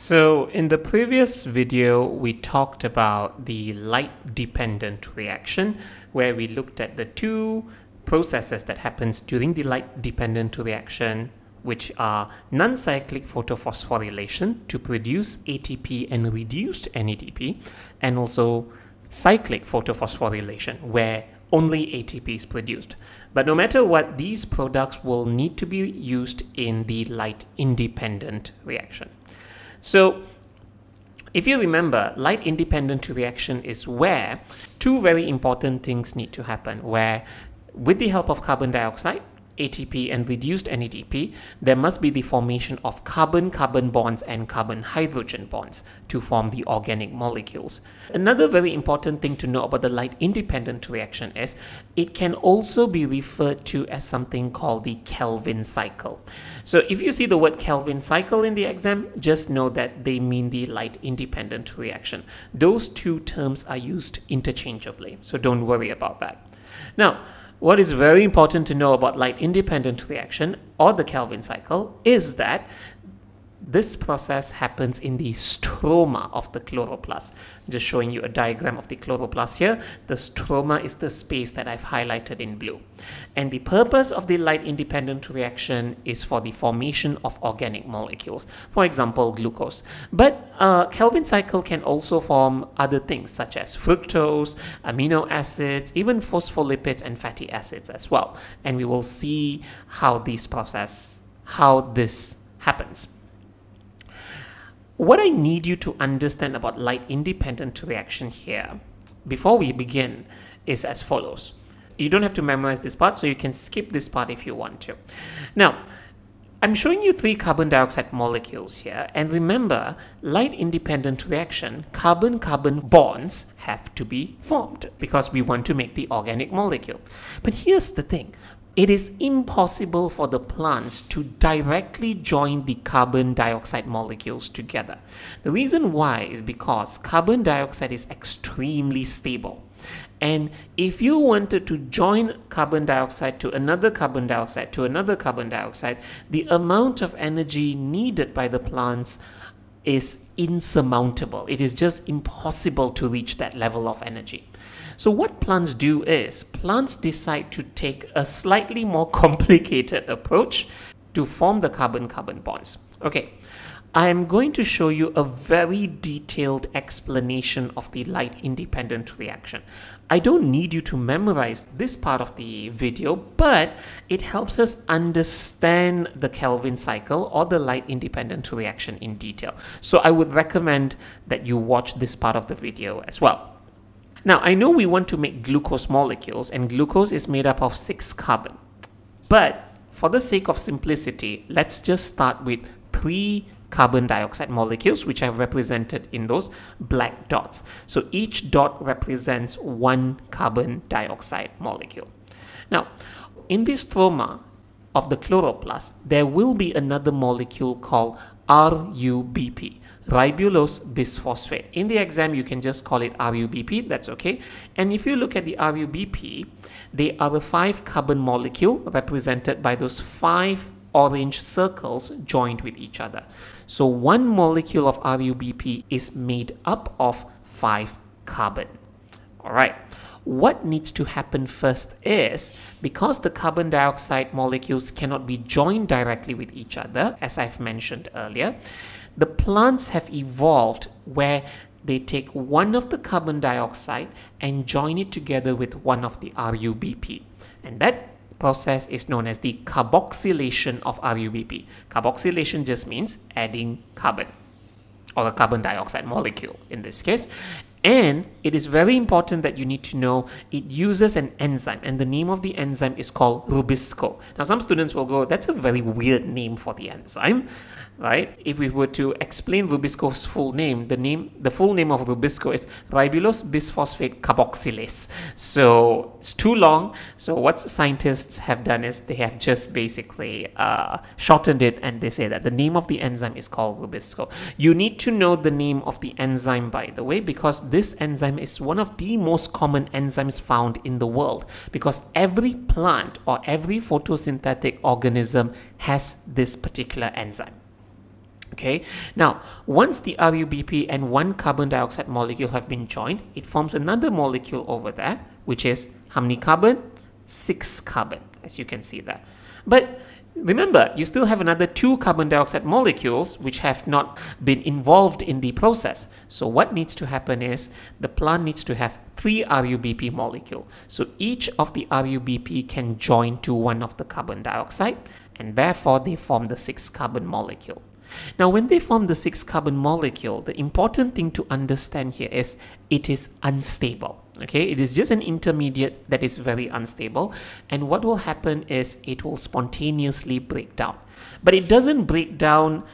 So in the previous video, we talked about the light dependent reaction where we looked at the two processes that happens during the light dependent reaction which are non-cyclic photophosphorylation to produce ATP and reduced NADP and also cyclic photophosphorylation where only ATP is produced. But no matter what, these products will need to be used in the light independent reaction. So if you remember, light independent reaction is where two very important things need to happen, where with the help of carbon dioxide, ATP and reduced NADP, there must be the formation of carbon-carbon bonds and carbon-hydrogen bonds to form the organic molecules. Another very important thing to know about the light-independent reaction is it can also be referred to as something called the Calvin cycle. So if you see the word Calvin cycle in the exam, just know that they mean the light-independent reaction. Those two terms are used interchangeably, so don't worry about that. Now, what is very important to know about light independent reaction or the Calvin cycle is that this process happens in the stroma of the chloroplast. Just showing you a diagram of the chloroplast here. The stroma is the space that I've highlighted in blue. And the purpose of the light independent reaction is for the formation of organic molecules, for example, glucose. But uh, Calvin cycle can also form other things such as fructose, amino acids, even phospholipids and fatty acids as well. And we will see how this process, how this happens. What I need you to understand about light independent reaction here before we begin is as follows. You don't have to memorize this part, so you can skip this part if you want to. Now, I'm showing you three carbon dioxide molecules here and remember light independent reaction carbon carbon bonds have to be formed because we want to make the organic molecule. But here's the thing it is impossible for the plants to directly join the carbon dioxide molecules together. The reason why is because carbon dioxide is extremely stable. And if you wanted to join carbon dioxide to another carbon dioxide to another carbon dioxide, the amount of energy needed by the plants is insurmountable. It is just impossible to reach that level of energy. So what plants do is plants decide to take a slightly more complicated approach to form the carbon-carbon bonds. Okay, I am going to show you a very detailed explanation of the light independent reaction. I don't need you to memorize this part of the video, but it helps us understand the Calvin cycle or the light independent reaction in detail. So I would recommend that you watch this part of the video as well. Now, I know we want to make glucose molecules and glucose is made up of 6 carbon. But for the sake of simplicity, let's just start with 3 carbon dioxide molecules which are represented in those black dots. So each dot represents one carbon dioxide molecule. Now, in this stroma of the chloroplast, there will be another molecule called RUBP ribulose bisphosphate. In the exam, you can just call it RUBP, that's okay. And if you look at the RUBP, they are the five carbon molecule represented by those five orange circles joined with each other. So one molecule of RUBP is made up of five carbon. All right. What needs to happen first is because the carbon dioxide molecules cannot be joined directly with each other, as I've mentioned earlier, the plants have evolved where they take one of the carbon dioxide and join it together with one of the RUBP. And that process is known as the carboxylation of RUBP. Carboxylation just means adding carbon or a carbon dioxide molecule in this case. And it is very important that you need to know it uses an enzyme and the name of the enzyme is called Rubisco. Now some students will go, that's a very weird name for the enzyme right? If we were to explain Rubisco's full name, the name, the full name of Rubisco is ribulose bisphosphate carboxylase. So it's too long. So what scientists have done is they have just basically uh, shortened it and they say that the name of the enzyme is called Rubisco. You need to know the name of the enzyme, by the way, because this enzyme is one of the most common enzymes found in the world because every plant or every photosynthetic organism has this particular enzyme. Okay, now once the RUBP and one carbon dioxide molecule have been joined, it forms another molecule over there, which is how many carbon? Six carbon, as you can see there. But Remember, you still have another two carbon dioxide molecules which have not been involved in the process. So what needs to happen is the plant needs to have three RUBP molecule. So each of the RUBP can join to one of the carbon dioxide and therefore they form the six carbon molecule. Now when they form the six carbon molecule, the important thing to understand here is it is unstable okay it is just an intermediate that is very unstable. And what will happen is it will spontaneously break down. But it doesn't break down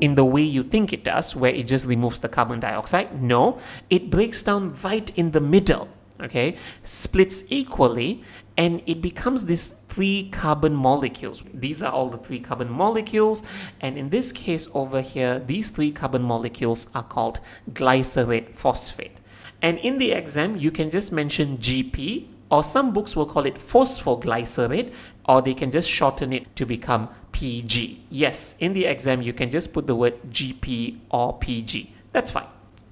in the way you think it does where it just removes the carbon dioxide. No it breaks down right in the middle okay? Splits equally and it becomes these three carbon molecules. These are all the three carbon molecules. And in this case over here these three carbon molecules are called glycerate phosphate and in the exam, you can just mention GP or some books will call it phosphoglycerate or they can just shorten it to become PG. Yes, in the exam, you can just put the word GP or PG. That's fine,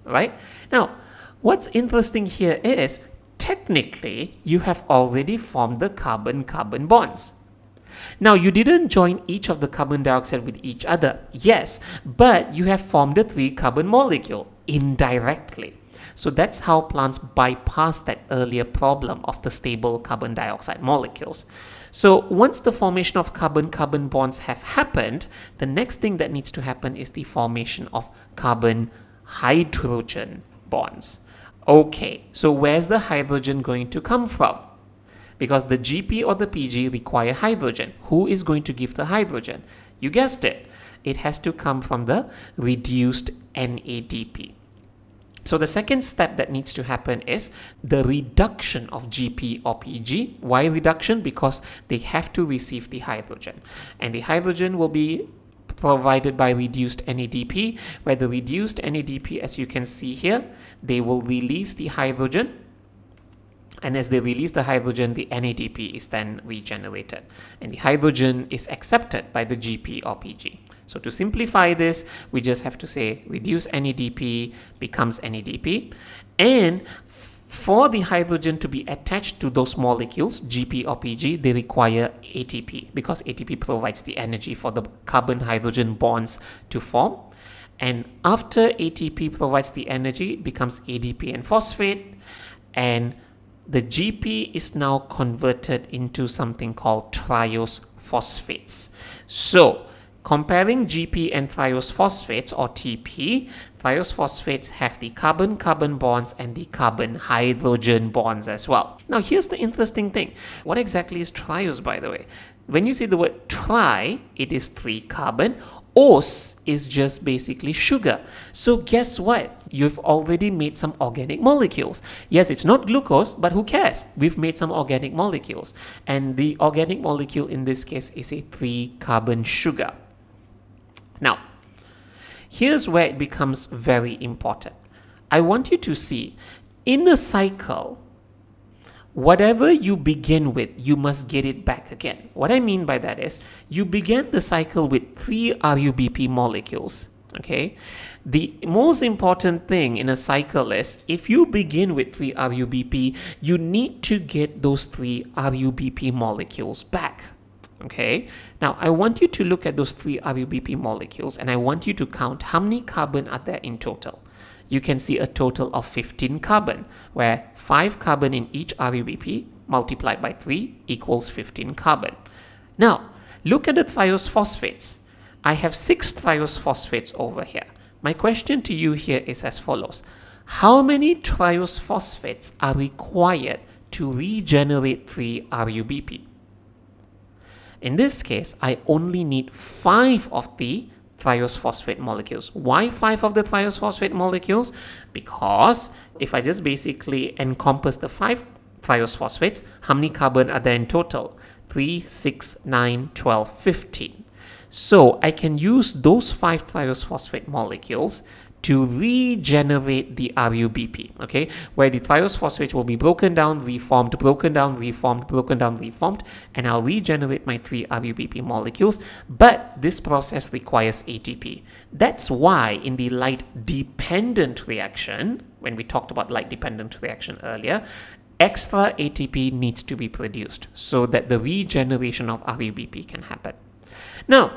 right? Now, what's interesting here is technically you have already formed the carbon-carbon bonds. Now, you didn't join each of the carbon dioxide with each other, yes, but you have formed a three carbon molecule indirectly. So that's how plants bypass that earlier problem of the stable carbon dioxide molecules. So once the formation of carbon-carbon bonds have happened, the next thing that needs to happen is the formation of carbon-hydrogen bonds. Okay, so where's the hydrogen going to come from? Because the GP or the PG require hydrogen. Who is going to give the hydrogen? You guessed it. It has to come from the reduced NADP. So the second step that needs to happen is the reduction of GP or PG. Why reduction? Because they have to receive the hydrogen. And the hydrogen will be provided by reduced NADP, where the reduced NADP, as you can see here, they will release the hydrogen and as they release the hydrogen, the NADP is then regenerated. And the hydrogen is accepted by the GP or PG. So to simplify this, we just have to say reduce NADP becomes NADP. And for the hydrogen to be attached to those molecules, GP or PG, they require ATP because ATP provides the energy for the carbon-hydrogen bonds to form. And after ATP provides the energy, it becomes ADP and phosphate. And the GP is now converted into something called triose phosphates. So, comparing GP and triose phosphates or TP, triose phosphates have the carbon-carbon bonds and the carbon-hydrogen bonds as well. Now, here's the interesting thing. What exactly is triose, by the way? When you see the word tri, it is three carbon Os is just basically sugar. So guess what? You've already made some organic molecules. Yes, it's not glucose, but who cares? We've made some organic molecules. And the organic molecule in this case is a 3-carbon sugar. Now, here's where it becomes very important. I want you to see, in a cycle, whatever you begin with, you must get it back again. What I mean by that is you began the cycle with three RUBP molecules. Okay, the most important thing in a cycle is if you begin with three RUBP, you need to get those three RUBP molecules back. Okay, now I want you to look at those three RUBP molecules and I want you to count how many carbon are there in total you can see a total of 15 carbon, where 5 carbon in each RUBP multiplied by 3 equals 15 carbon. Now, look at the triose phosphates. I have 6 triose phosphates over here. My question to you here is as follows. How many triose are required to regenerate 3 RUBP? In this case, I only need 5 of the triose phosphate molecules. Why five of the triose phosphate molecules? Because if I just basically encompass the five triose phosphates, how many carbon are there in total? 3, 6, 9, 12, 15. So I can use those five triose phosphate molecules to regenerate the RUBP, okay, where the triose phosphates will be broken down, reformed, broken down, reformed, broken down, reformed, and I'll regenerate my three RUBP molecules. But this process requires ATP. That's why in the light dependent reaction, when we talked about light dependent reaction earlier, extra ATP needs to be produced so that the regeneration of RUBP can happen. Now,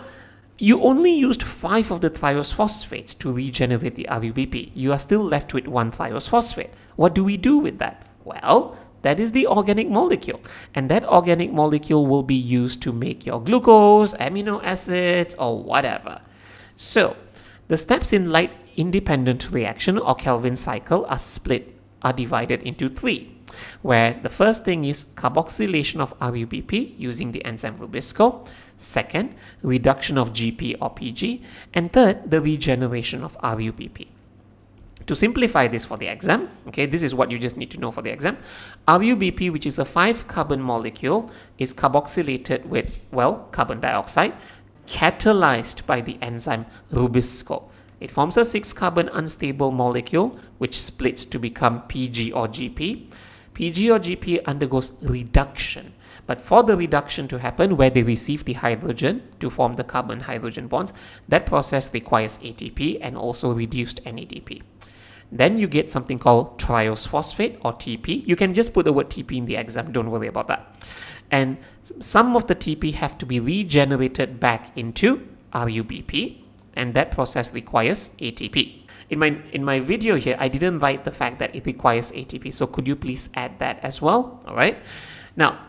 you only used 5 of the triose phosphates to regenerate the RUBP. You are still left with one triose phosphate. What do we do with that? Well, that is the organic molecule. And that organic molecule will be used to make your glucose, amino acids, or whatever. So, the steps in light independent reaction or Calvin cycle are split, are divided into three where the first thing is carboxylation of RUBP using the enzyme Rubisco, second, reduction of GP or PG, and third, the regeneration of RUBP. To simplify this for the exam, okay, this is what you just need to know for the exam. RUBP, which is a 5-carbon molecule, is carboxylated with, well, carbon dioxide, catalyzed by the enzyme Rubisco. It forms a 6-carbon unstable molecule, which splits to become PG or GP. PG or GP undergoes reduction. But for the reduction to happen where they receive the hydrogen to form the carbon hydrogen bonds, that process requires ATP and also reduced NADP. Then you get something called triose phosphate or TP. You can just put the word TP in the exam, don't worry about that. And some of the TP have to be regenerated back into RUBP and that process requires ATP. In my, in my video here, I didn't write the fact that it requires ATP. So could you please add that as well? All right. Now,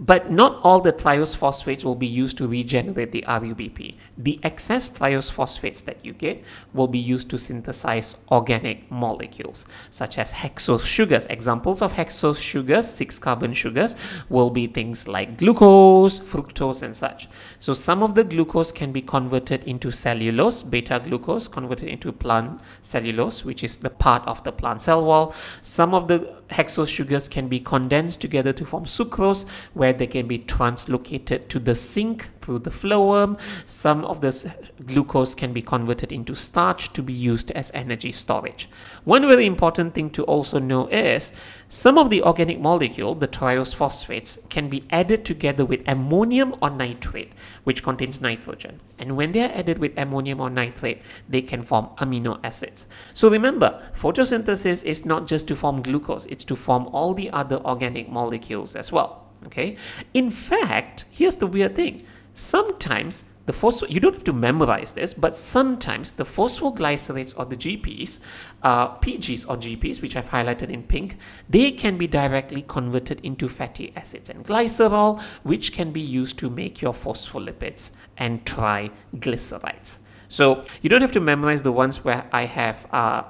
but not all the triose phosphates will be used to regenerate the RUBP. The excess triose phosphates that you get will be used to synthesize organic molecules, such as hexose sugars. Examples of hexose sugars, six carbon sugars, will be things like glucose, fructose, and such. So some of the glucose can be converted into cellulose, beta glucose converted into plant cellulose, which is the part of the plant cell wall. Some of the hexose sugars can be condensed together to form sucrose, where they can be translocated to the sink through the phloem. Some of this glucose can be converted into starch to be used as energy storage. One very important thing to also know is some of the organic molecule, the triose phosphates, can be added together with ammonium or nitrate, which contains nitrogen. And when they are added with ammonium or nitrate, they can form amino acids. So remember, photosynthesis is not just to form glucose, it's to form all the other organic molecules as well. Okay. In fact, here's the weird thing. Sometimes the phospho you don't have to memorize this, but sometimes the phosphoglycerates or the GPs, uh, PGs or GPs, which I've highlighted in pink, they can be directly converted into fatty acids and glycerol, which can be used to make your phospholipids and triglycerides. So you don't have to memorize the ones where I have uh,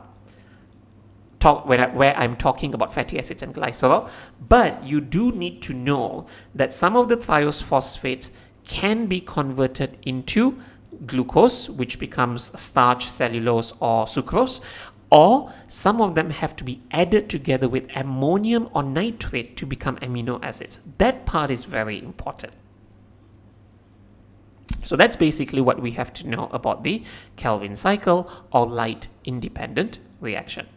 talk when I, where I'm talking about fatty acids and glycerol, but you do need to know that some of the triose phosphates can be converted into glucose, which becomes starch, cellulose, or sucrose, or some of them have to be added together with ammonium or nitrate to become amino acids. That part is very important. So that's basically what we have to know about the Calvin cycle or light independent reaction.